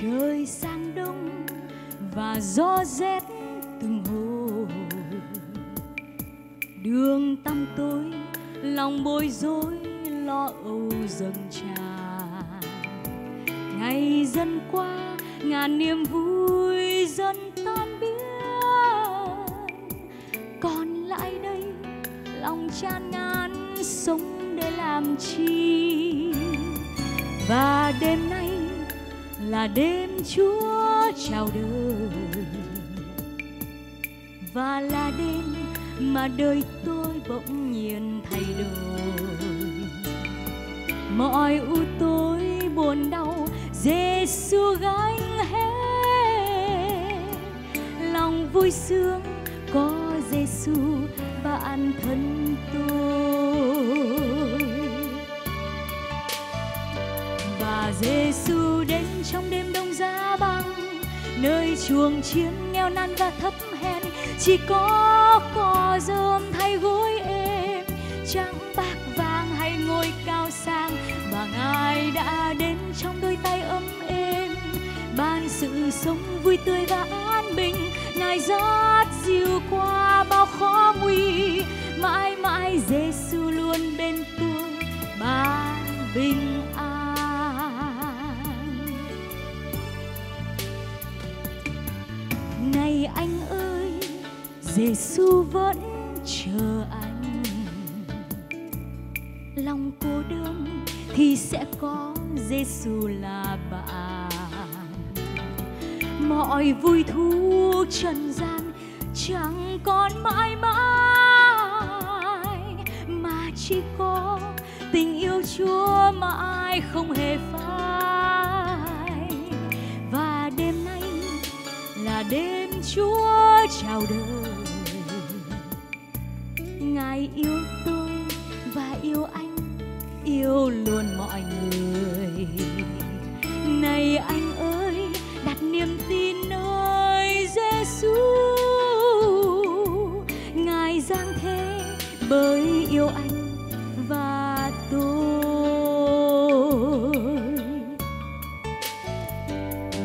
trời sang đông và gió rét từng hồi. Đường tăm tối, lòng bối rối, lo âu dâng tràn. Ngày dần qua, ngàn niềm vui dần tan biến. Còn lại đây, lòng tràn ngàn sống để làm chi? Và đêm nay là đêm chúa chào đời. Và là đêm mà đời tôi bỗng nhiên thay đổi. Mọi u tối buồn đau Giêsu gánh hết. Lòng vui sướng có Giêsu bạn thân tôi. Và Giêsu đến trong đêm đông giá băng, nơi chuồng chiến nghèo nàn và thấp hèn. Chỉ có cỏ rơm thay gối êm, trắng bạc vàng hay ngôi cao sang. Và ngài đã đến trong đôi tay ấm êm, ban sự sống vui tươi và an bình. Ngài rót dịu qua bao khó nguy, mãi mãi Giêsu luôn bên tôi ban bình. Giêsu vẫn chờ anh. Lòng cô đơn thì sẽ có Giêsu là bạn. Mọi vui thú trần gian chẳng còn mãi mãi, mà chỉ có tình yêu Chúa mãi không hề phai. Và đêm nay là đêm Chúa chào đời này yêu tôi và yêu anh, yêu luôn mọi người. Này anh ơi, đặt niềm tin nơi Giêsu ngài giang thế bởi yêu anh và tôi.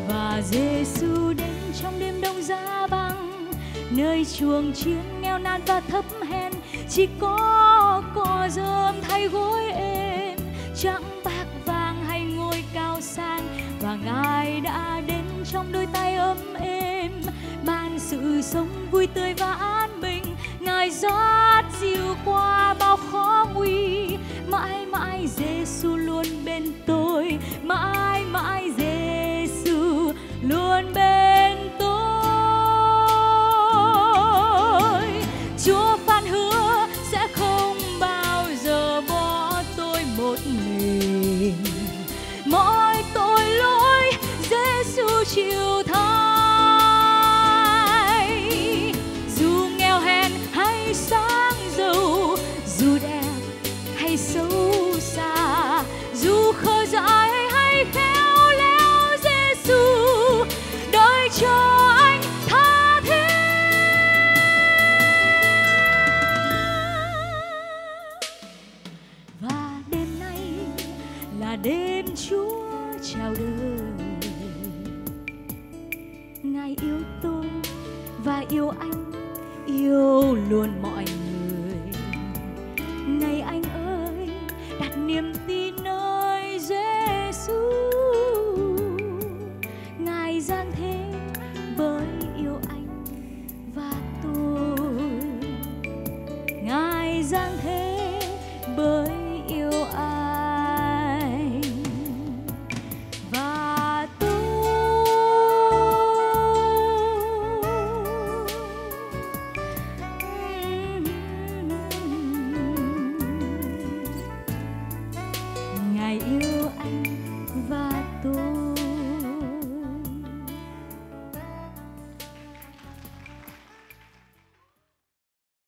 Và Giêsu đến trong đêm đông giá băng nơi chuồng chiên nghèo nàn và thấp hèn. Chỉ có cỏ rơm thay gối êm chẳng bạc vàng hay ngôi cao sang. Và ngài đã đến trong đôi tay ấm êm, ban sự sống vui tươi và an bình. Ngài rót dịu qua bao khó nguy, mãi mãi Giêsu luôn bên tôi, mãi mãi Giêsu luôn bên mình mọi tội lỗi Giêsu chịu thay dù nghèo hèn hay xa. Là đêm Chúa chào đời. Ngài yêu tôi và yêu anh, yêu luôn mọi người. Này anh ơi, đặt niềm tin